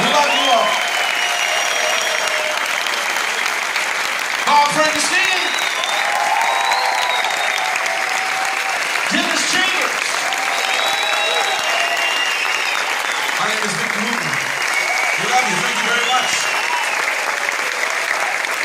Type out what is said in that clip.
love you